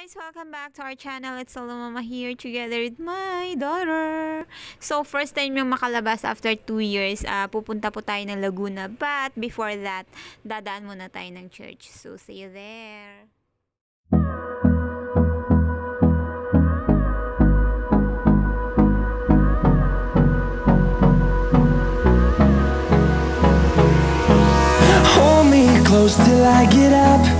guys! Welcome back to our channel. It's Solo Mama here together with my daughter. So, first time yung makalabas after 2 years. Uh, pupunta po tayo ng Laguna. But, before that, dadaan muna tayo ng church. So, see you there. Hold me close till I get up.